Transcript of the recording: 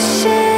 shame.